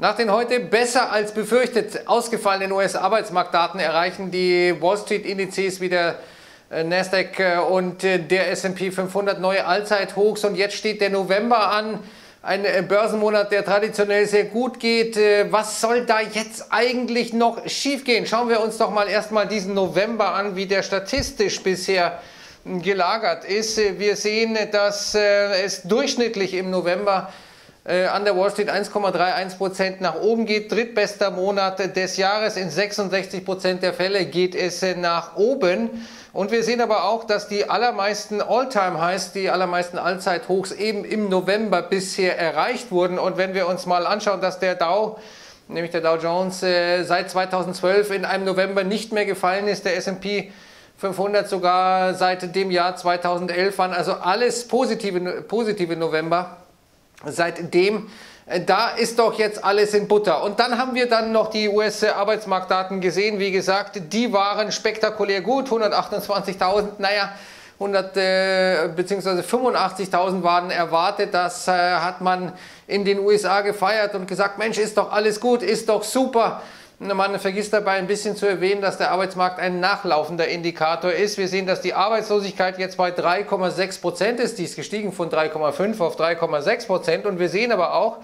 Nach den heute besser als befürchtet ausgefallenen US-Arbeitsmarktdaten erreichen die Wall Street-Indizes wieder äh, Nasdaq äh, und äh, der S&P 500 neue Allzeithochs und jetzt steht der November an, ein Börsenmonat, der traditionell sehr gut geht. Was soll da jetzt eigentlich noch schiefgehen? Schauen wir uns doch mal erstmal diesen November an, wie der statistisch bisher gelagert ist. Wir sehen, dass es durchschnittlich im November an der Wall Street 1,31 Prozent nach oben geht. Drittbester Monat des Jahres. In 66 Prozent der Fälle geht es äh, nach oben. Und wir sehen aber auch, dass die allermeisten All-Time-Highs, die allermeisten Allzeithochs eben im November bisher erreicht wurden. Und wenn wir uns mal anschauen, dass der Dow, nämlich der Dow Jones, äh, seit 2012 in einem November nicht mehr gefallen ist, der S&P 500 sogar seit dem Jahr 2011 waren, also alles positive, positive November seitdem, äh, da ist doch jetzt alles in Butter. Und dann haben wir dann noch die US-Arbeitsmarktdaten gesehen. Wie gesagt, die waren spektakulär gut. 128.000, naja, 100 äh, bzw. 85.000 waren erwartet. Das äh, hat man in den USA gefeiert und gesagt, Mensch, ist doch alles gut, ist doch super. Man vergisst dabei ein bisschen zu erwähnen, dass der Arbeitsmarkt ein nachlaufender Indikator ist. Wir sehen, dass die Arbeitslosigkeit jetzt bei 3,6 Prozent ist. Die ist gestiegen von 3,5 auf 3,6 Prozent. Und wir sehen aber auch,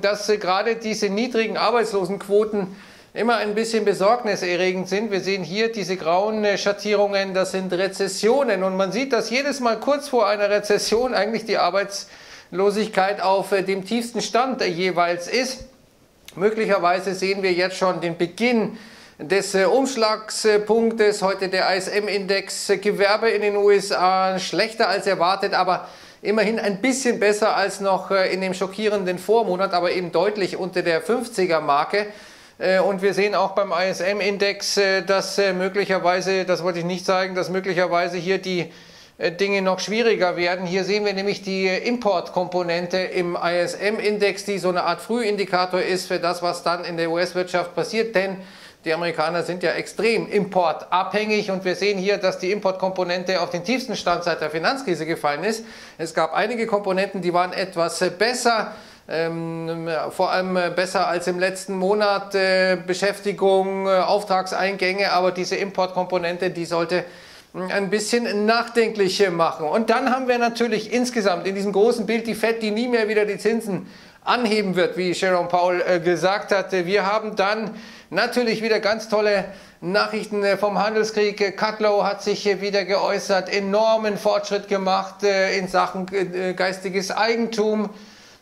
dass gerade diese niedrigen Arbeitslosenquoten immer ein bisschen besorgniserregend sind. Wir sehen hier diese grauen Schattierungen, das sind Rezessionen. Und man sieht, dass jedes Mal kurz vor einer Rezession eigentlich die Arbeitslosigkeit auf dem tiefsten Stand jeweils ist. Möglicherweise sehen wir jetzt schon den Beginn des äh, Umschlagspunktes. Heute der ISM-Index äh, Gewerbe in den USA schlechter als erwartet, aber immerhin ein bisschen besser als noch äh, in dem schockierenden Vormonat, aber eben deutlich unter der 50er-Marke. Und wir sehen auch beim ISM-Index, dass möglicherweise, das wollte ich nicht zeigen, dass möglicherweise hier die Dinge noch schwieriger werden. Hier sehen wir nämlich die Importkomponente im ISM-Index, die so eine Art Frühindikator ist für das, was dann in der US-Wirtschaft passiert, denn die Amerikaner sind ja extrem importabhängig und wir sehen hier, dass die Importkomponente auf den tiefsten Stand seit der Finanzkrise gefallen ist. Es gab einige Komponenten, die waren etwas besser. Ähm, vor allem besser als im letzten Monat äh, Beschäftigung, äh, Auftragseingänge, aber diese Importkomponente, die sollte ein bisschen nachdenklich machen. Und dann haben wir natürlich insgesamt in diesem großen Bild die FED, die nie mehr wieder die Zinsen anheben wird, wie Sharon Paul äh, gesagt hatte. Wir haben dann natürlich wieder ganz tolle Nachrichten äh, vom Handelskrieg. Cutlow hat sich wieder geäußert, enormen Fortschritt gemacht äh, in Sachen geistiges Eigentum.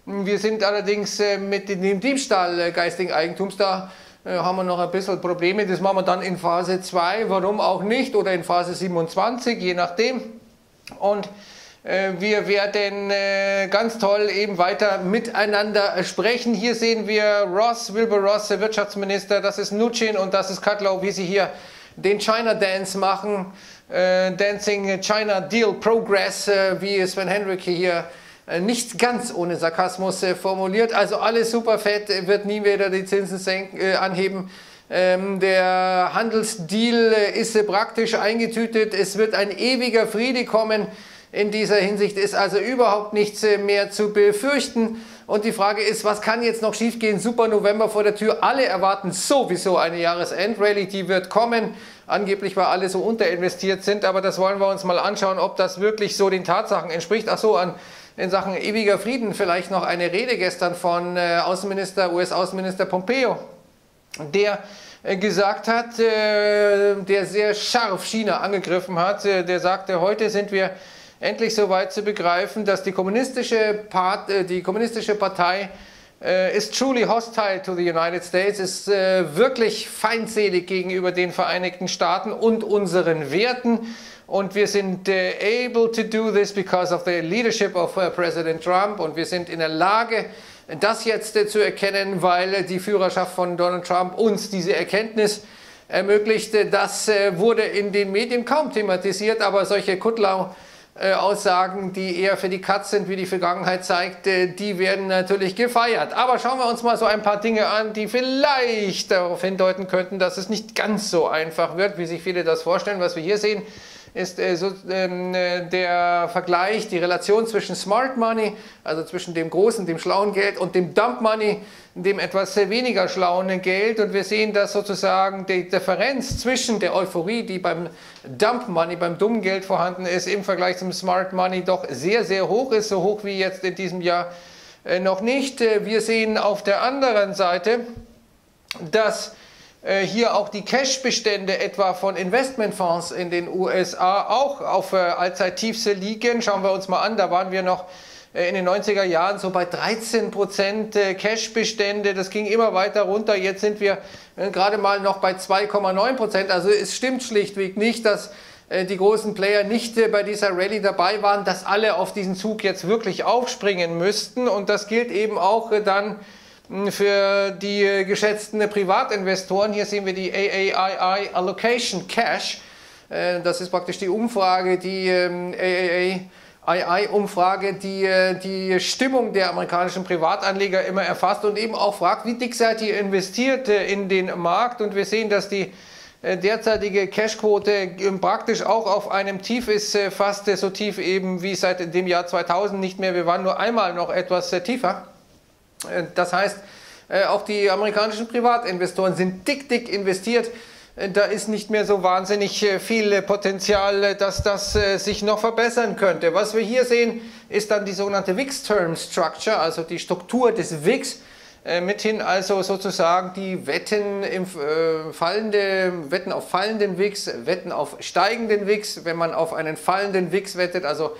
Wir sind allerdings mit dem Diebstahl geistigen Eigentums da äh, haben wir noch ein bisschen Probleme. Das machen wir dann in Phase 2, warum auch nicht, oder in Phase 27, je nachdem. Und äh, wir werden äh, ganz toll eben weiter miteinander sprechen. Hier sehen wir Ross, Wilbur Ross, der Wirtschaftsminister, das ist Nutschin und das ist Kutlow, wie sie hier den China Dance machen. Dancing China Deal Progress, wie Sven Henricke hier äh, nicht ganz ohne Sarkasmus äh, formuliert. Also alles super fett, äh, wird nie wieder die Zinsen senken, äh, anheben. Ähm, der Handelsdeal ist praktisch eingetütet. Es wird ein ewiger Friede kommen. In dieser Hinsicht ist also überhaupt nichts mehr zu befürchten. Und die Frage ist, was kann jetzt noch schiefgehen? Super November vor der Tür. Alle erwarten sowieso eine Jahresendrallye, die wird kommen. Angeblich, weil alle so unterinvestiert sind. Aber das wollen wir uns mal anschauen, ob das wirklich so den Tatsachen entspricht. Ach so, an in Sachen ewiger Frieden vielleicht noch eine Rede gestern von äh, Außenminister, US-Außenminister Pompeo, der äh, gesagt hat, äh, der sehr scharf China angegriffen hat, der sagte, heute sind wir endlich so weit zu begreifen, dass die kommunistische, Part, die kommunistische Partei ist truly hostile to the United States, ist wirklich feindselig gegenüber den Vereinigten Staaten und unseren Werten. Und wir sind äh, able to do this because of the leadership of uh, President Trump. Und wir sind in der Lage, das jetzt äh, zu erkennen, weil die Führerschaft von Donald Trump uns diese Erkenntnis ermöglichte. Das äh, wurde in den Medien kaum thematisiert, aber solche Kutlau Aussagen, die eher für die Katz sind, wie die Vergangenheit zeigt, die werden natürlich gefeiert. Aber schauen wir uns mal so ein paar Dinge an, die vielleicht darauf hindeuten könnten, dass es nicht ganz so einfach wird, wie sich viele das vorstellen. Was wir hier sehen, ist äh, so, ähm, äh, der Vergleich, die Relation zwischen Smart Money, also zwischen dem großen, dem schlauen Geld und dem Dump Money, dem etwas weniger schlauen Geld. Und wir sehen, dass sozusagen die Differenz zwischen der Euphorie, die beim Dump Money, beim dummen Geld vorhanden ist, im Vergleich zum Smart Money doch sehr, sehr hoch ist, so hoch wie jetzt in diesem Jahr äh, noch nicht. Äh, wir sehen auf der anderen Seite, dass äh, hier auch die Cash-Bestände etwa von Investmentfonds in den USA auch auf äh, Allzeittiefste liegen. Schauen wir uns mal an, da waren wir noch äh, in den 90er Jahren so bei 13 Prozent Cash-Bestände. Das ging immer weiter runter. Jetzt sind wir gerade mal noch bei 2,9 Prozent. Also es stimmt schlichtweg nicht, dass die großen Player nicht bei dieser Rallye dabei waren, dass alle auf diesen Zug jetzt wirklich aufspringen müssten. Und das gilt eben auch dann für die geschätzten Privatinvestoren. Hier sehen wir die AAII Allocation Cash. Äh, das ist praktisch die Umfrage, die ähm, AAII-Umfrage, die äh, die Stimmung der amerikanischen Privatanleger immer erfasst und eben auch fragt, wie dick seid ihr investiert äh, in den Markt. Und wir sehen, dass die derzeitige Cashquote praktisch auch auf einem Tief ist, fast so tief eben wie seit dem Jahr 2000 nicht mehr. Wir waren nur einmal noch etwas tiefer. Äh, das heißt, äh, auch die amerikanischen Privatinvestoren sind dick, dick investiert. Äh, da ist nicht mehr so wahnsinnig viel Potenzial, dass das sich noch verbessern könnte. Was wir hier sehen, ist dann die sogenannte VIX-Term Structure, also die Struktur des VIX. Mithin also sozusagen die Wetten, im, äh, fallende, Wetten auf fallenden VIX, Wetten auf steigenden VIX. Wenn man auf einen fallenden VIX wettet, also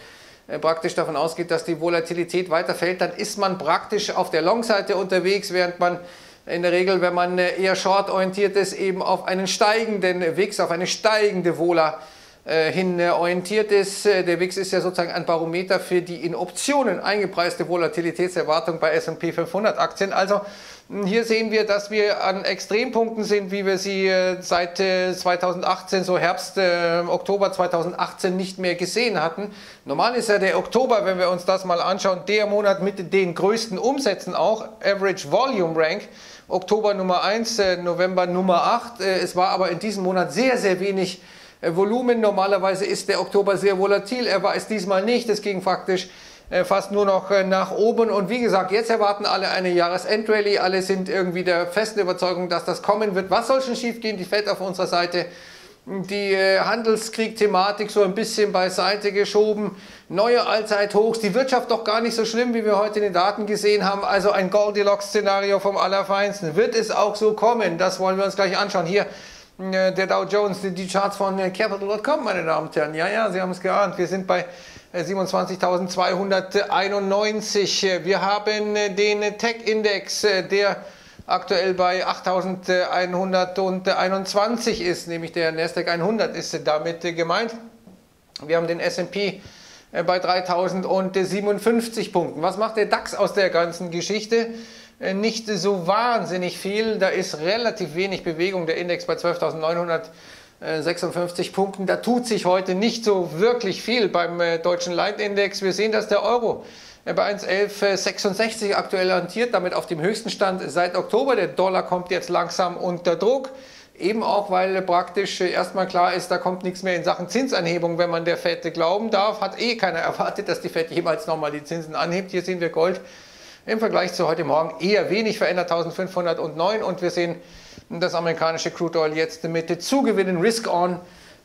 praktisch davon ausgeht, dass die Volatilität weiterfällt, dann ist man praktisch auf der Long-Seite unterwegs, während man in der Regel, wenn man äh, eher short orientiert ist, eben auf einen steigenden WIX, auf eine steigende Vola äh, hin orientiert ist. Der WIX ist ja sozusagen ein Barometer für die in Optionen eingepreiste Volatilitätserwartung bei S&P 500 Aktien. Also hier sehen wir, dass wir an Extrempunkten sind, wie wir sie äh, seit 2018, äh, so Herbst, äh, Oktober 2018 nicht mehr gesehen hatten. Normal ist ja der Oktober, wenn wir uns das mal anschauen, der Monat mit den größten Umsätzen auch, Average Volume Rank. Oktober Nummer 1, November Nummer 8. Es war aber in diesem Monat sehr, sehr wenig Volumen. Normalerweise ist der Oktober sehr volatil. Er war es diesmal nicht. Es ging faktisch äh, fast nur noch äh, nach oben. Und wie gesagt, jetzt erwarten alle eine Jahresendrallye. Alle sind irgendwie der festen Überzeugung, dass das kommen wird. Was soll schon schief gehen? Die Fed auf unserer Seite. Die äh, Handelskrieg-Thematik so ein bisschen beiseite geschoben. Neue Allzeithochs. Die Wirtschaft doch gar nicht so schlimm, wie wir heute in den Daten gesehen haben. Also ein Goldilocks-Szenario vom Allerfeinsten. Wird es auch so kommen? Das wollen wir uns gleich anschauen. Hier der Dow Jones, die Charts von Capital.com, meine Damen und Herren. Ja, ja, Sie haben es geahnt. Wir sind bei 27.291. Wir haben den Tech-Index, der aktuell bei 8.121 ist, nämlich der Nasdaq 100 ist damit gemeint. Wir haben den S&P bei 3.057 Punkten. Was macht der DAX aus der ganzen Geschichte? Nicht so wahnsinnig viel, da ist relativ wenig Bewegung. Der Index bei 12.900 56 Punkten. Da tut sich heute nicht so wirklich viel beim äh, deutschen Leitindex. Wir sehen, dass der Euro äh, bei 1,1166 aktuell hantiert, damit auf dem höchsten Stand seit Oktober. Der Dollar kommt jetzt langsam unter Druck. Eben auch, weil praktisch äh, erstmal klar ist, da kommt nichts mehr in Sachen Zinsanhebung, wenn man der Fed glauben darf. Hat eh keiner erwartet, dass die Fed jemals nochmal die Zinsen anhebt. Hier sehen wir Gold im Vergleich zu heute Morgen eher wenig verändert, 1509. Und wir sehen das amerikanische Crude Oil jetzt mit Zugewinnen Risk-On,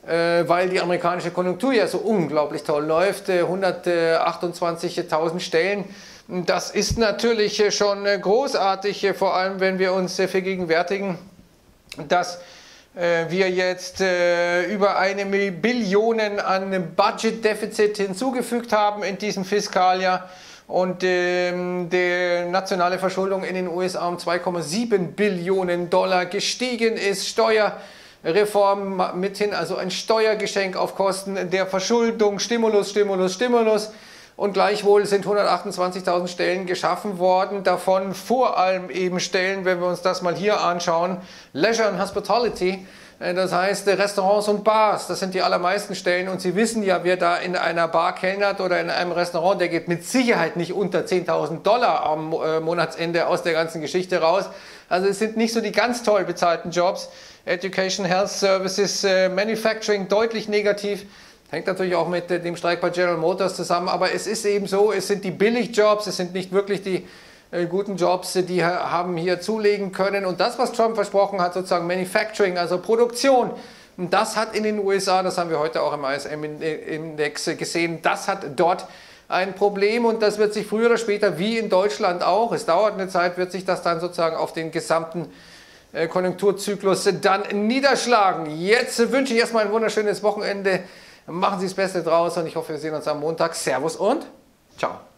äh, weil die amerikanische Konjunktur ja so unglaublich toll läuft, 128.000 äh, Stellen. Das ist natürlich schon großartig, vor allem wenn wir uns vergegenwärtigen, dass äh, wir jetzt über eine Billion an Budget-Defizit hinzugefügt haben in diesem Fiskaljahr und ähm, die nationale Verschuldung in den USA um 2,7 Billionen Dollar gestiegen ist. Steuerreform mithin, also ein Steuergeschenk auf Kosten der Verschuldung, Stimulus, Stimulus, Stimulus. Und gleichwohl sind 128.000 Stellen geschaffen worden, davon vor allem eben Stellen, wenn wir uns das mal hier anschauen, Leisure and Hospitality das heißt, Restaurants und Bars, das sind die allermeisten Stellen. Und Sie wissen ja, wer da in einer Bar kellnert oder in einem Restaurant, der geht mit Sicherheit nicht unter 10.000 Dollar am äh, Monatsende aus der ganzen Geschichte raus. Also es sind nicht so die ganz toll bezahlten Jobs. Education, Health Services, äh, Manufacturing deutlich negativ. Hängt natürlich auch mit dem Streik bei General Motors zusammen, aber es ist eben so, es sind die Billigjobs, es sind nicht wirklich die äh, guten Jobs, die haben hier zulegen können. Und das, was Trump versprochen hat, sozusagen Manufacturing, also Produktion, das hat in den USA, das haben wir heute auch im ISM-Index gesehen, das hat dort ein Problem und das wird sich früher oder später, wie in Deutschland auch, es dauert eine Zeit, wird sich das dann sozusagen auf den gesamten äh, Konjunkturzyklus dann niederschlagen. Jetzt wünsche ich erstmal ein wunderschönes Wochenende. Machen Sie das Beste draus und ich hoffe, wir sehen uns am Montag. Servus und ciao.